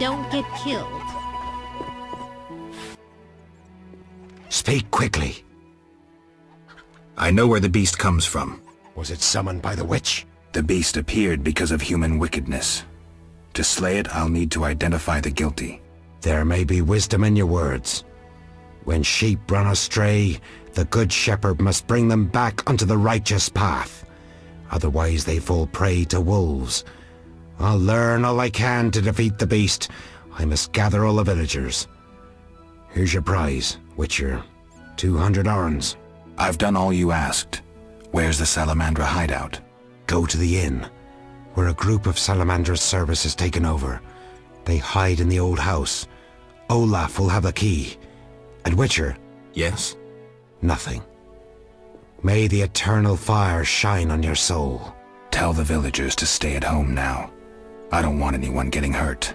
don't get killed. Speak quickly. I know where the beast comes from. Was it summoned by the witch? The beast appeared because of human wickedness. To slay it, I'll need to identify the guilty. There may be wisdom in your words. When sheep run astray, the good shepherd must bring them back onto the righteous path. Otherwise they fall prey to wolves. I'll learn all I can to defeat the beast. I must gather all the villagers. Here's your prize, Witcher. 200 orens. I've done all you asked. Where's the Salamandra hideout? Go to the inn, where a group of Salamandra's service has taken over. They hide in the old house. Olaf will have the key. And Witcher, Yes? nothing. May the eternal fire shine on your soul. Tell the villagers to stay at home now. I don't want anyone getting hurt.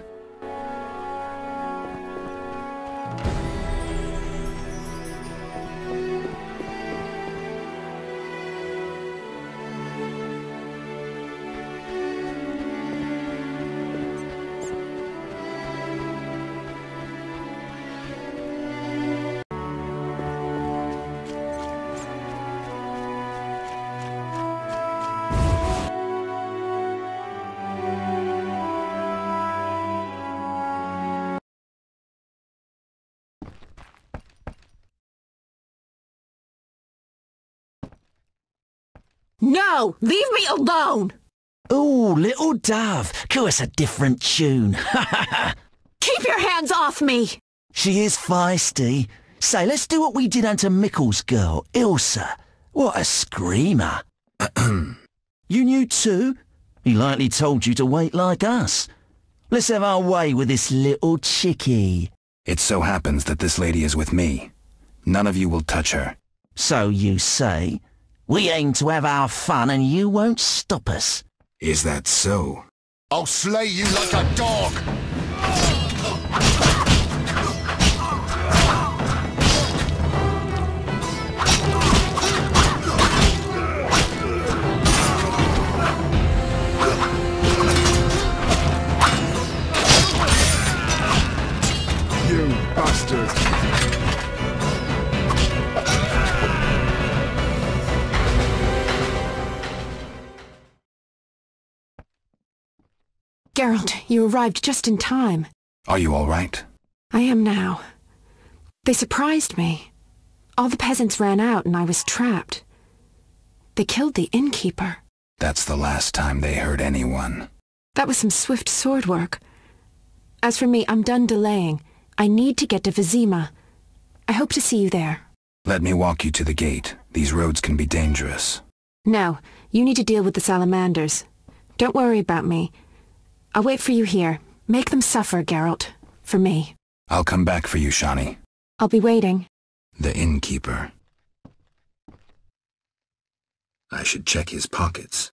No! Leave me alone! Ooh, little dove, cue us a different tune. Keep your hands off me! she is feisty. Say, let's do what we did unto Mikkel's girl, Ilsa. What a screamer. you knew too? He likely told you to wait like us. Let's have our way with this little chickie. It so happens that this lady is with me. None of you will touch her. So you say? We aim to have our fun and you won't stop us. Is that so? I'll slay you like a dog! You bastard! Geralt, you arrived just in time. Are you all right? I am now. They surprised me. All the peasants ran out and I was trapped. They killed the innkeeper. That's the last time they hurt anyone. That was some swift sword work. As for me, I'm done delaying. I need to get to Vizima. I hope to see you there. Let me walk you to the gate. These roads can be dangerous. No, you need to deal with the salamanders. Don't worry about me. I'll wait for you here. Make them suffer, Geralt. For me. I'll come back for you, Shani. I'll be waiting. The innkeeper. I should check his pockets.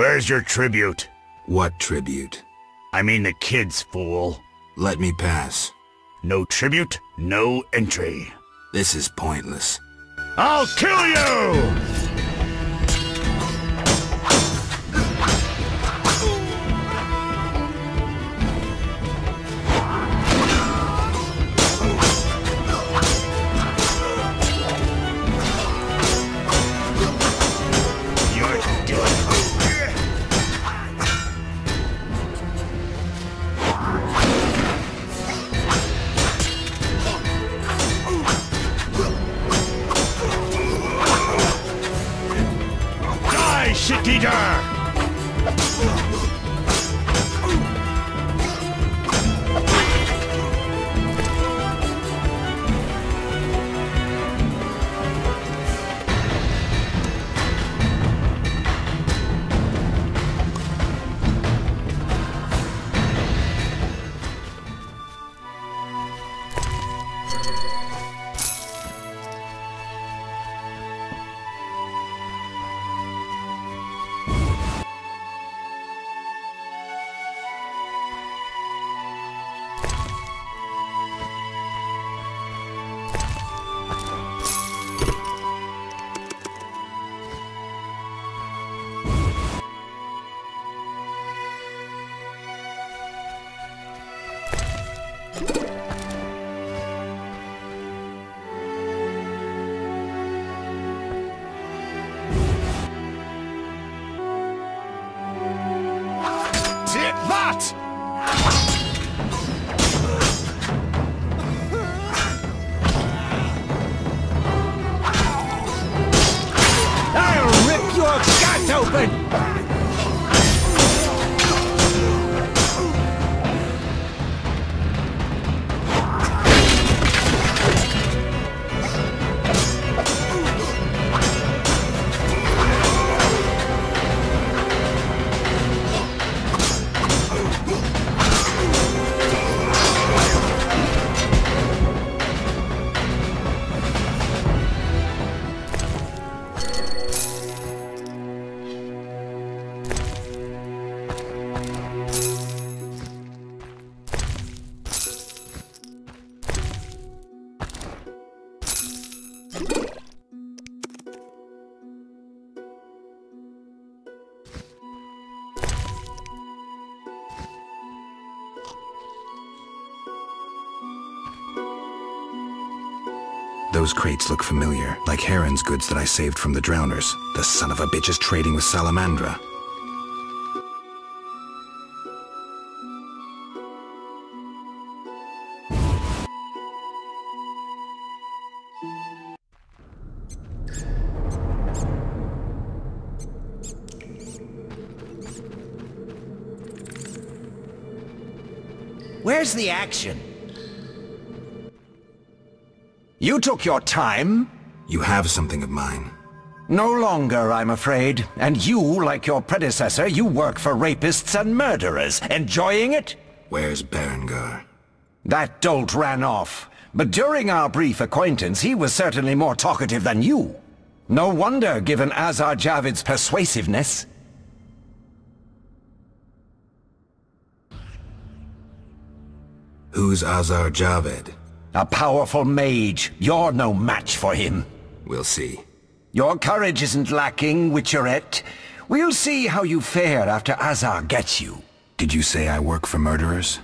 Where's your tribute? What tribute? I mean the kids, fool. Let me pass. No tribute, no entry. This is pointless. I'll kill you! Those crates look familiar, like Haren's goods that I saved from the drowners. The son of a bitch is trading with Salamandra. Where's the action? You took your time. You have something of mine. No longer, I'm afraid. And you, like your predecessor, you work for rapists and murderers. Enjoying it? Where's Berengar? That dolt ran off. But during our brief acquaintance, he was certainly more talkative than you. No wonder, given Azar Javed's persuasiveness. Who's Azar Javed? A powerful mage. You're no match for him. We'll see. Your courage isn't lacking, Witcherette. We'll see how you fare after Azar gets you. Did you say I work for murderers?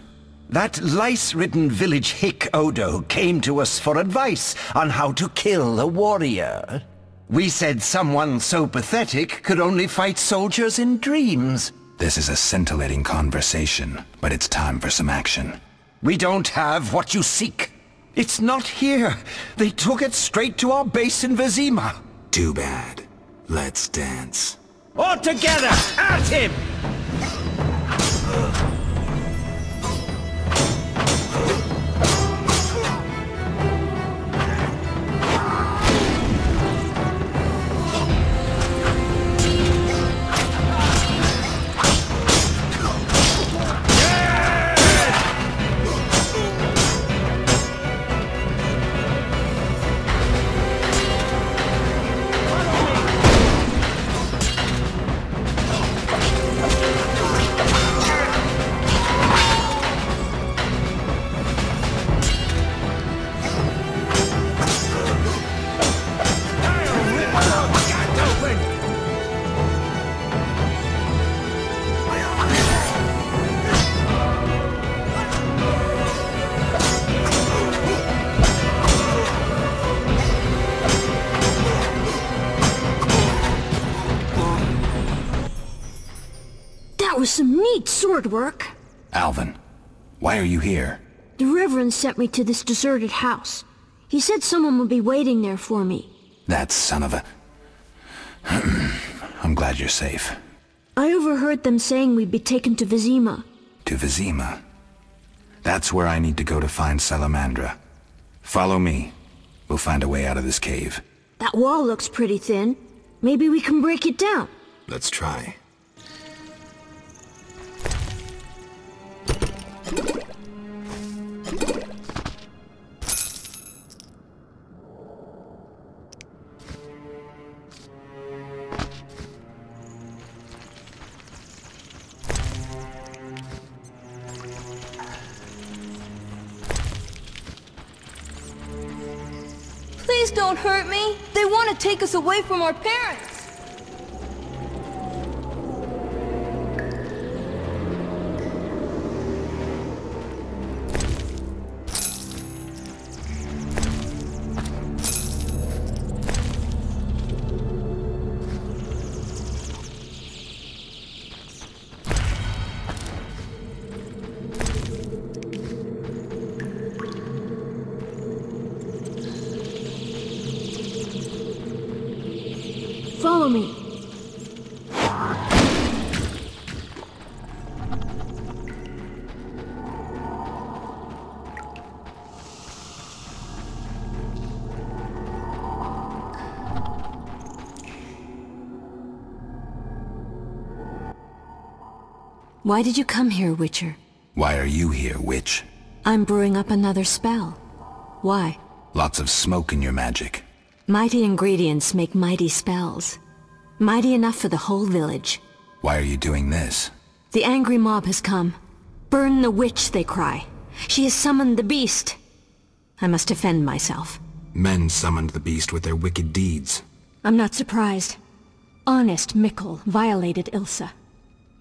That lice-ridden village hick Odo came to us for advice on how to kill a warrior. We said someone so pathetic could only fight soldiers in dreams. This is a scintillating conversation, but it's time for some action. We don't have what you seek. It's not here. They took it straight to our base in Vizima. Too bad. Let's dance. All together! At him! Sword work. Alvin, why are you here? The Reverend sent me to this deserted house. He said someone would be waiting there for me. That son of a... I'm glad you're safe. I overheard them saying we'd be taken to Vizima. To Vizima. That's where I need to go to find Salamandra. Follow me. We'll find a way out of this cave. That wall looks pretty thin. Maybe we can break it down. Let's try. Take us away from our parents. Why did you come here, Witcher? Why are you here, witch? I'm brewing up another spell. Why? Lots of smoke in your magic. Mighty ingredients make mighty spells. Mighty enough for the whole village. Why are you doing this? The angry mob has come. Burn the witch, they cry. She has summoned the beast. I must defend myself. Men summoned the beast with their wicked deeds. I'm not surprised. Honest Mikkel violated Ilsa.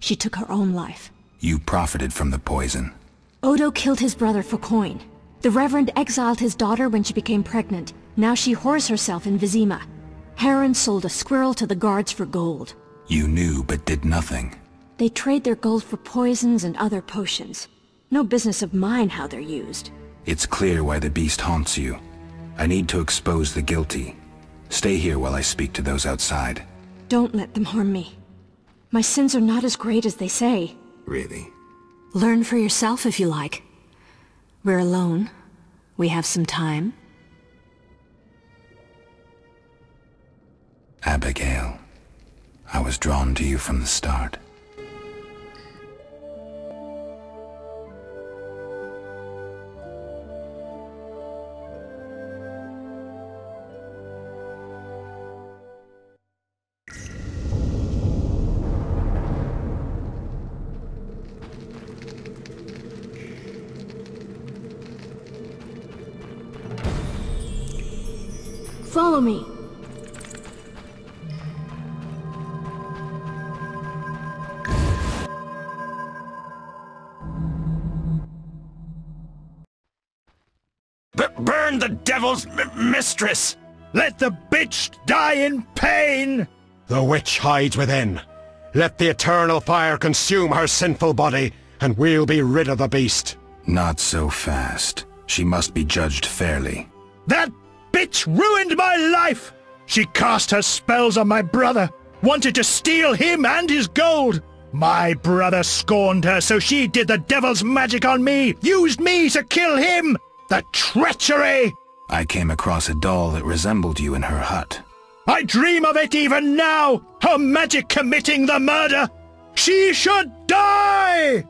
She took her own life. You profited from the poison. Odo killed his brother for coin. The Reverend exiled his daughter when she became pregnant. Now she whores herself in Vizima. Haren sold a squirrel to the guards for gold. You knew but did nothing. They trade their gold for poisons and other potions. No business of mine how they're used. It's clear why the beast haunts you. I need to expose the guilty. Stay here while I speak to those outside. Don't let them harm me. My sins are not as great as they say. Really? Learn for yourself if you like. We're alone. We have some time. Abigail, I was drawn to you from the start. Burn the devil's m mistress! Let the bitch die in pain! The witch hides within. Let the eternal fire consume her sinful body, and we'll be rid of the beast. Not so fast. She must be judged fairly. That bitch ruined my life! She cast her spells on my brother, wanted to steal him and his gold. My brother scorned her, so she did the devil's magic on me, used me to kill him! The treachery! I came across a doll that resembled you in her hut. I dream of it even now! Her magic committing the murder! She should die!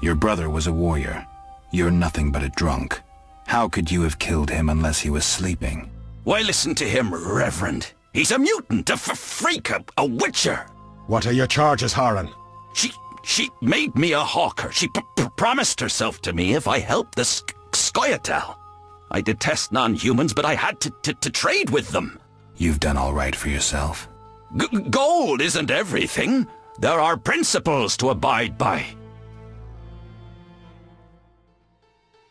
Your brother was a warrior. You're nothing but a drunk. How could you have killed him unless he was sleeping? Why listen to him, Reverend? He's a mutant, a f freak, a, a witcher. What are your charges, Haren? She she made me a hawker. She p p promised herself to me if I helped the Sk Scoia'tael. I detest non-humans, but I had to, to, to trade with them. You've done all right for yourself. G gold isn't everything. There are principles to abide by.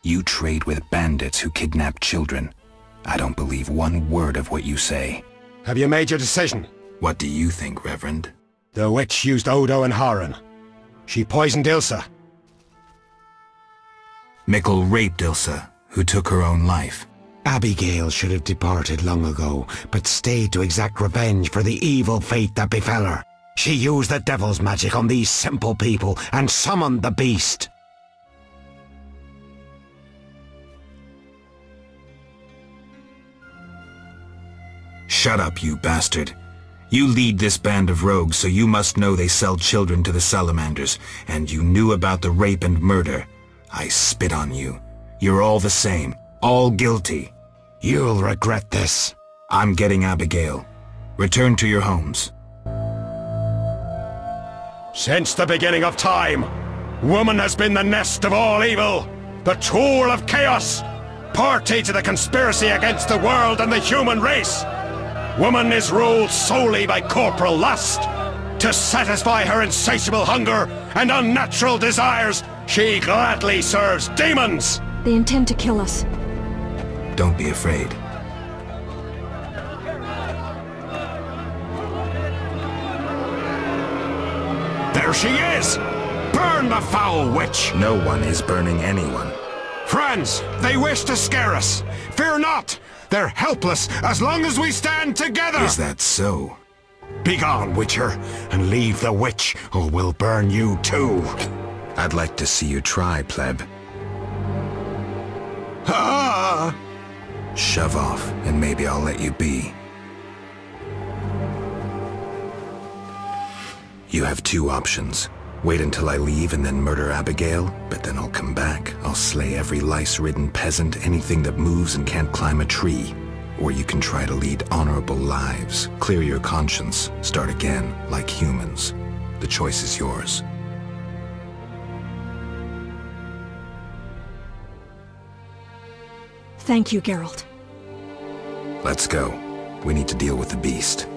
You trade with bandits who kidnap children. I don't believe one word of what you say. Have you made your decision? What do you think, Reverend? The witch used Odo and Haren. She poisoned Ilsa. Mikkel raped Ilsa, who took her own life. Abigail should have departed long ago, but stayed to exact revenge for the evil fate that befell her. She used the devil's magic on these simple people and summoned the beast. Shut up, you bastard. You lead this band of rogues, so you must know they sell children to the salamanders, and you knew about the rape and murder. I spit on you. You're all the same. All guilty. You'll regret this. I'm getting Abigail. Return to your homes. Since the beginning of time, woman has been the nest of all evil, the tool of chaos, party to the conspiracy against the world and the human race. Woman is ruled solely by corporal lust. To satisfy her insatiable hunger and unnatural desires, she gladly serves demons. They intend to kill us. Don't be afraid. There she is! Burn the foul witch! No one is burning anyone. Friends, they wish to scare us. Fear not! They're helpless as long as we stand together! Is that so? Begone, Witcher, and leave the witch, or we'll burn you too. I'd like to see you try, pleb. Ah! Shove off, and maybe I'll let you be. You have two options. Wait until I leave and then murder Abigail, but then I'll come back. I'll slay every lice-ridden peasant, anything that moves and can't climb a tree. Or you can try to lead honorable lives, clear your conscience, start again, like humans. The choice is yours. Thank you, Geralt. Let's go. We need to deal with the beast.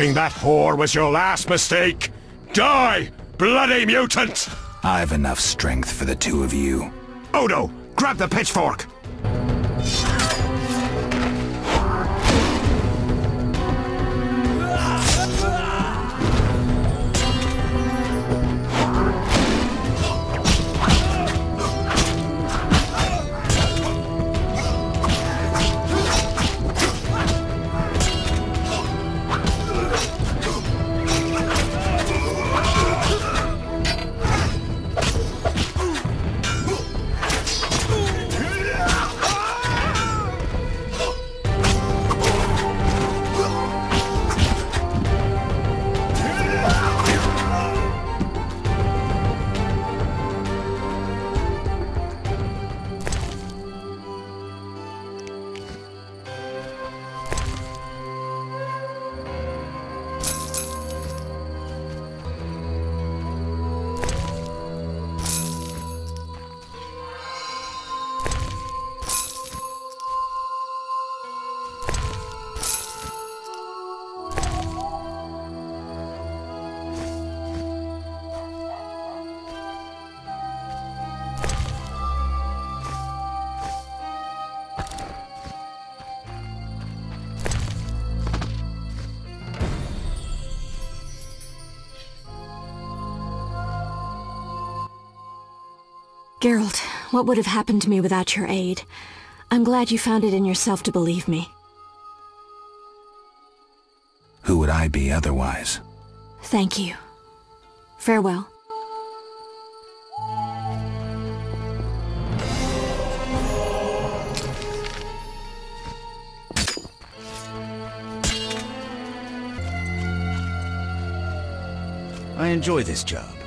Helping that whore was your last mistake. Die, bloody mutant! I've enough strength for the two of you. Odo, grab the pitchfork! Geralt, what would have happened to me without your aid? I'm glad you found it in yourself to believe me. Who would I be otherwise? Thank you. Farewell. I enjoy this job.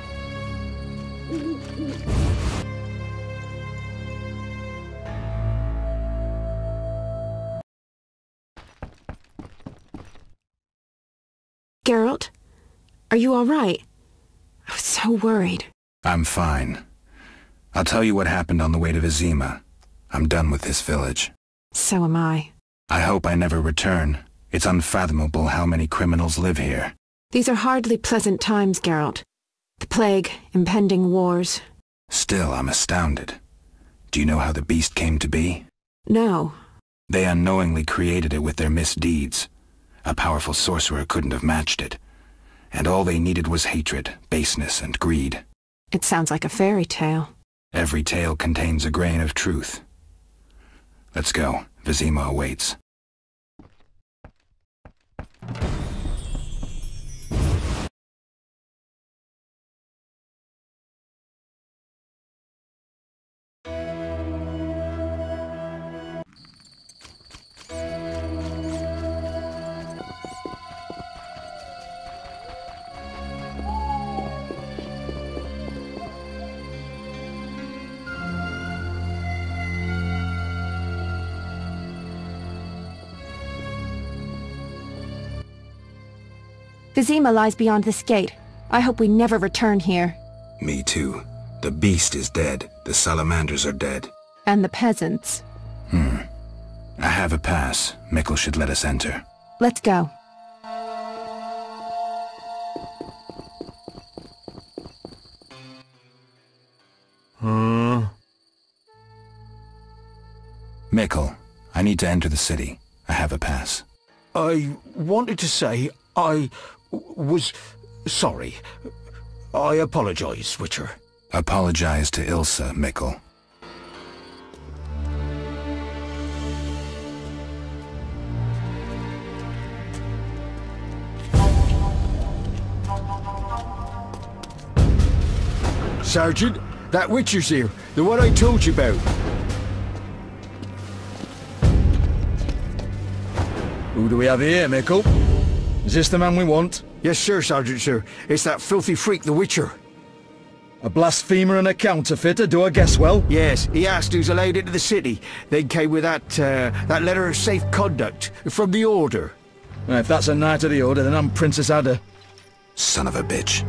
Are you all right? I was so worried. I'm fine. I'll tell you what happened on the way to Vizima. I'm done with this village. So am I. I hope I never return. It's unfathomable how many criminals live here. These are hardly pleasant times, Geralt. The plague, impending wars. Still, I'm astounded. Do you know how the beast came to be? No. They unknowingly created it with their misdeeds. A powerful sorcerer couldn't have matched it. And all they needed was hatred, baseness, and greed. It sounds like a fairy tale. Every tale contains a grain of truth. Let's go. Vizima awaits. Vizima lies beyond this gate. I hope we never return here. Me too. The beast is dead. The salamanders are dead. And the peasants. Hmm. I have a pass. Mikkel should let us enter. Let's go. Huh? Mikkel, I need to enter the city. I have a pass. I wanted to say I was sorry. I apologize, Witcher. Apologize to Ilsa, Mikkel. Sergeant, that Witcher's here. The one I told you about. Who do we have here, Mikkel? Is this the man we want? Yes, sir, Sergeant, sir. It's that filthy freak, the Witcher. A blasphemer and a counterfeiter, do I guess well? Yes, he asked who's allowed into the city. Then came with that, uh, that letter of safe conduct from the Order. Well, if that's a knight of the Order, then I'm Princess Adda. Son of a bitch.